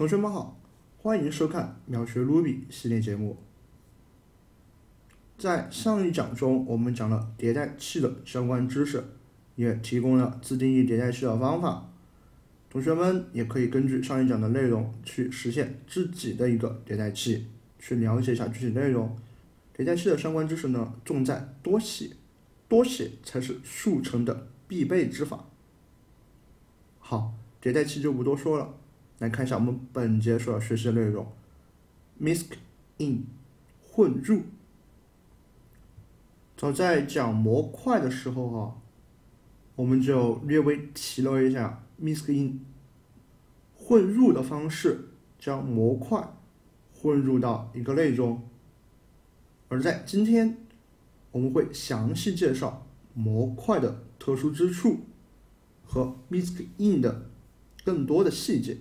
同学们好，欢迎收看秒学 Ruby 系列节目。在上一讲中，我们讲了迭代器的相关知识，也提供了自定义迭代器的方法。同学们也可以根据上一讲的内容去实现自己的一个迭代器，去了解一下具体内容。迭代器的相关知识呢，重在多写，多写才是速成的必备之法。好，迭代器就不多说了。来看一下我们本节所要学习的内容，mix in 混入。早在讲模块的时候哈，我们就略微提了一下 mix in 混入的方式，将模块混入到一个类中。而在今天，我们会详细介绍模块的特殊之处和 mix in 的更多的细节。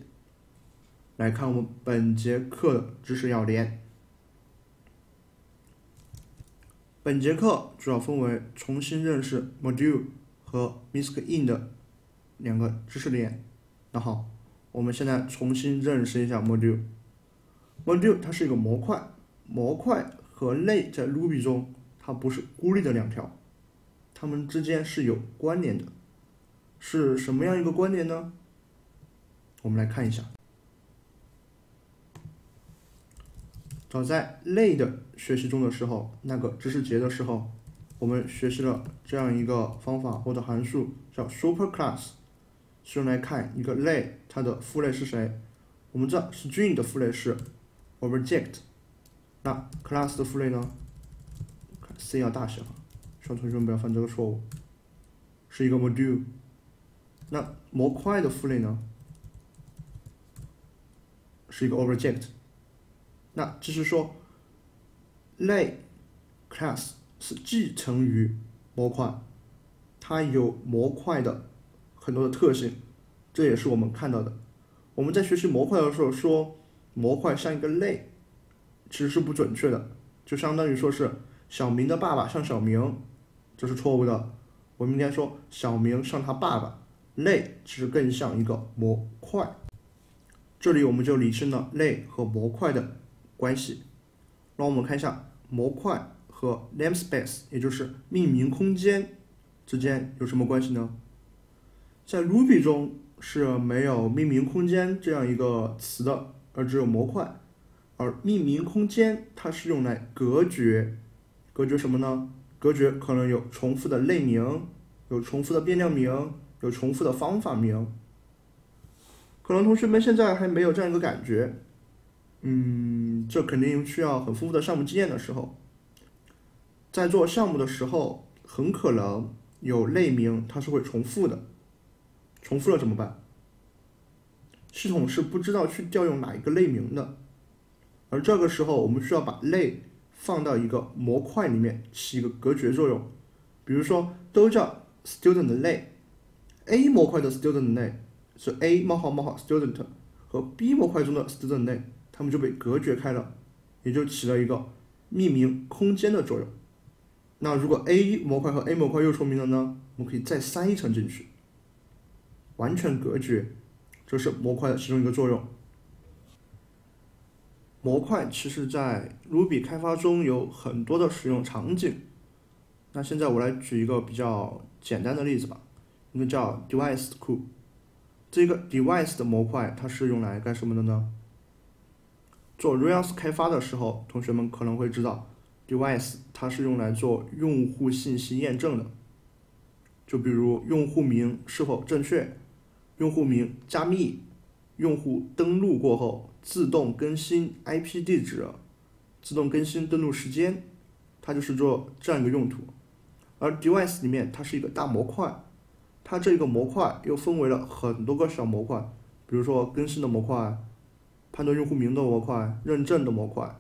来看我们本节课的知识要点。本节课主要分为重新认识 module 和 mix in 的两个知识点。那好，我们现在重新认识一下 module。module 它是一个模块，模块和类在 Ruby 中它不是孤立的两条，它们之间是有关联的。是什么样一个关联呢？我们来看一下。早在类的学习中的时候，那个知识节的时候，我们学习了这样一个方法或者函数，叫 superclass，是用来看一个类它的父类是谁。我们知道 string 的父类是 object，那 class 的父类呢？C 要大写，希望同学们不要犯这个错误。是一个 module，那模块的父类呢？是一个 object。那就是说，类 class 是继承于模块，它有模块的很多的特性，这也是我们看到的。我们在学习模块的时候说模块像一个类，其实是不准确的，就相当于说是小明的爸爸像小明，这是错误的。我们应该说小明像他爸爸，类其实更像一个模块。这里我们就理清了类和模块的。关系，让我们看一下模块和 namespace，也就是命名空间之间有什么关系呢？在 Ruby 中是没有命名空间这样一个词的，而只有模块。而命名空间它是用来隔绝，隔绝什么呢？隔绝可能有重复的类名，有重复的变量名，有重复的方法名。可能同学们现在还没有这样一个感觉。嗯，这肯定需要很丰富的项目经验的时候，在做项目的时候，很可能有类名它是会重复的，重复了怎么办？系统是不知道去调用哪一个类名的，而这个时候我们需要把类放到一个模块里面起一个隔绝作用，比如说都叫 student 类，A 模块的 student 类是 A 冒号冒号 student 和 B 模块中的 student 类。它们就被隔绝开了，也就起了一个命名空间的作用。那如果 A 模块和 A 模块又重名了呢？我们可以再塞一层进去，完全隔绝，这是模块的其中一个作用。模块其实在 Ruby 开发中有很多的使用场景。那现在我来举一个比较简单的例子吧，一个叫 Device 库。这个 Device 的模块它是用来干什么的呢？做 Rails 开发的时候，同学们可能会知道，device 它是用来做用户信息验证的。就比如用户名是否正确，用户名加密，用户登录过后自动更新 IP 地址，自动更新登录时间，它就是做这样一个用途。而 device 里面它是一个大模块，它这个模块又分为了很多个小模块，比如说更新的模块。判断用户名的模块、认证的模块，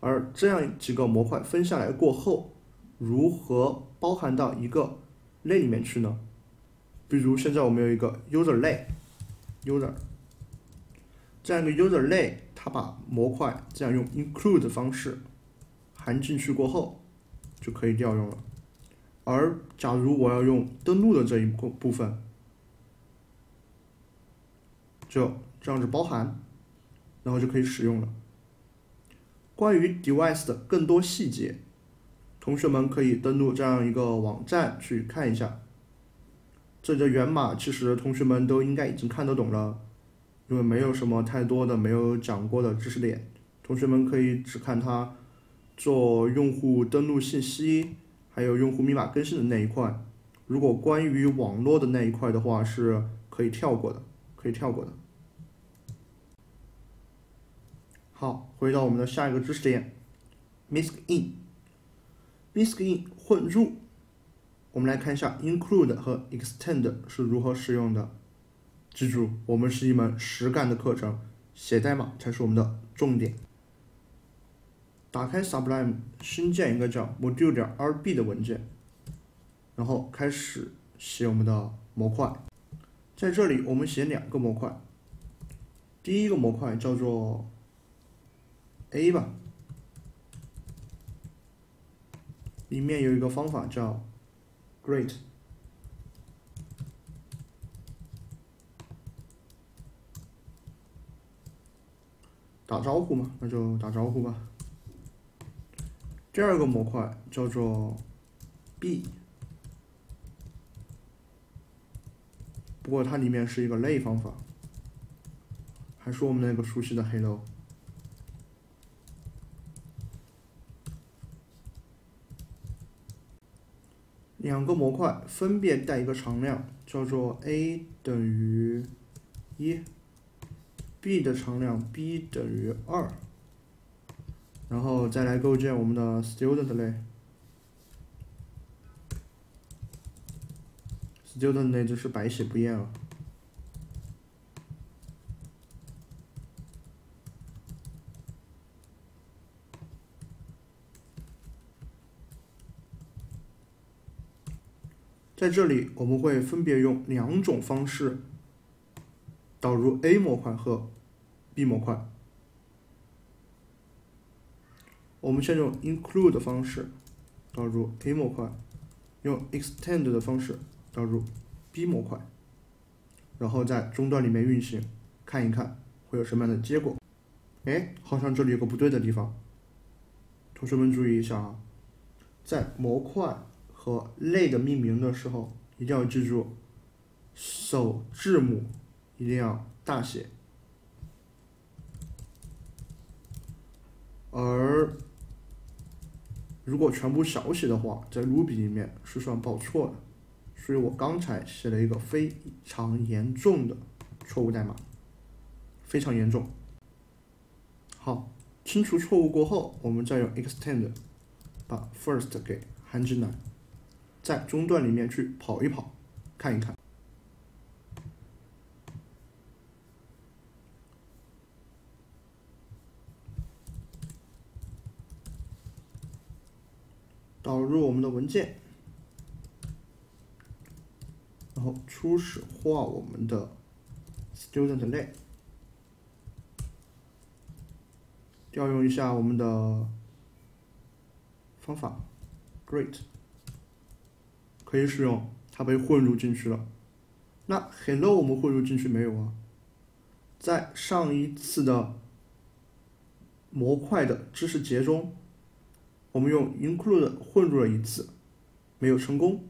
而这样几个模块分下来过后，如何包含到一个类里面去呢？比如现在我们有一个 user 类，user 这样一个 user 类，它把模块这样用 include 的方式含进去过后，就可以调用了。而假如我要用登录的这一部部分，就这样子包含。然后就可以使用了。关于 device 的更多细节，同学们可以登录这样一个网站去看一下。这个源码其实同学们都应该已经看得懂了，因为没有什么太多的没有讲过的知识点，同学们可以只看它做用户登录信息，还有用户密码更新的那一块。如果关于网络的那一块的话，是可以跳过的，可以跳过的。好，回到我们的下一个知识点，misc in，misc in 混入。我们来看一下 include 和 extend 是如何使用的。记住，我们是一门实干的课程，写代码才是我们的重点。打开 Sublime，新建一个叫 module 点 RB 的文件，然后开始写我们的模块。在这里，我们写两个模块。第一个模块叫做 A 吧，里面有一个方法叫。Great，打招呼嘛，那就打招呼吧。第二个模块叫做 B，不过它里面是一个类方法，还是我们那个熟悉的 Hello。两个模块分别带一个常量，叫做 a 等于一，b 的常量 b 等于二，然后再来构建我们的 student 类，student 类就是白写不厌了。在这里，我们会分别用两种方式导入 A 模块和 B 模块。我们先用 include 的方式导入 A 模块，用 extend 的方式导入 B 模块，然后在终端里面运行，看一看会有什么样的结果。哎，好像这里有个不对的地方，同学们注意一下啊，在模块。和类的命名的时候，一定要记住，首字母一定要大写，而如果全部小写的话，在 Ruby 里面是算报错的，所以我刚才写了一个非常严重的错误代码，非常严重。好，清除错误过后，我们再用 extend 把 first 给含进来。在中段里面去跑一跑，看一看，导入我们的文件，然后初始化我们的 student 类，调用一下我们的方法，great。可以使用，它被混入进去了。那 hello 我们混入进去没有啊？在上一次的模块的知识节中，我们用 include 混入了一次，没有成功。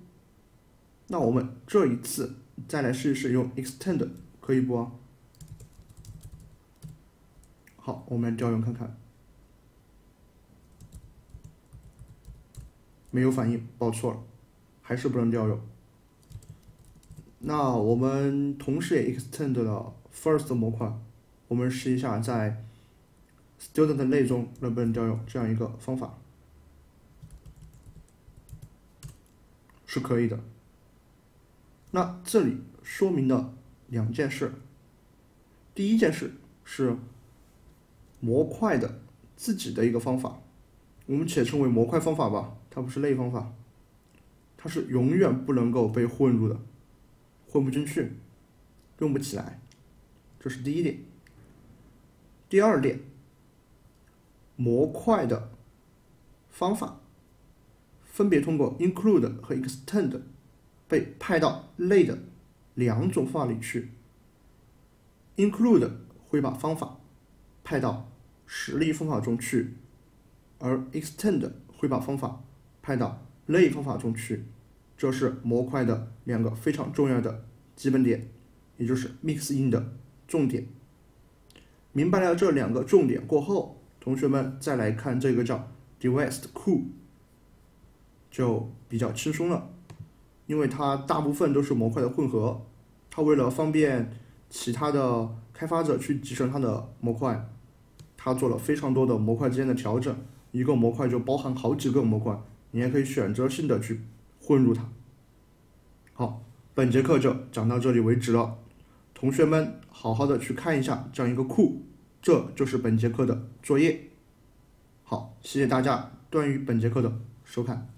那我们这一次再来试一试用 extend，可以不？好，我们调用看看，没有反应，报错了。还是不能调用。那我们同时也 extend 了 first 模块，我们试一下在 student 类中能不能调用这样一个方法，是可以的。那这里说明了两件事，第一件事是模块的自己的一个方法，我们且称为模块方法吧，它不是类方法。它是永远不能够被混入的，混不进去，用不起来，这是第一点。第二点，模块的方法分别通过 include 和 extend 被派到类的两种方法里去。include 会把方法派到实例方法中去，而 extend 会把方法派到类方法中去。这是模块的两个非常重要的基本点，也就是 mix in 的重点。明白了这两个重点过后，同学们再来看这个叫 device cool，就比较轻松了，因为它大部分都是模块的混合。它为了方便其他的开发者去集成它的模块，它做了非常多的模块之间的调整。一个模块就包含好几个模块，你也可以选择性的去。混入它。好，本节课就讲到这里为止了。同学们，好好的去看一下这样一个库，这就是本节课的作业。好，谢谢大家对于本节课的收看。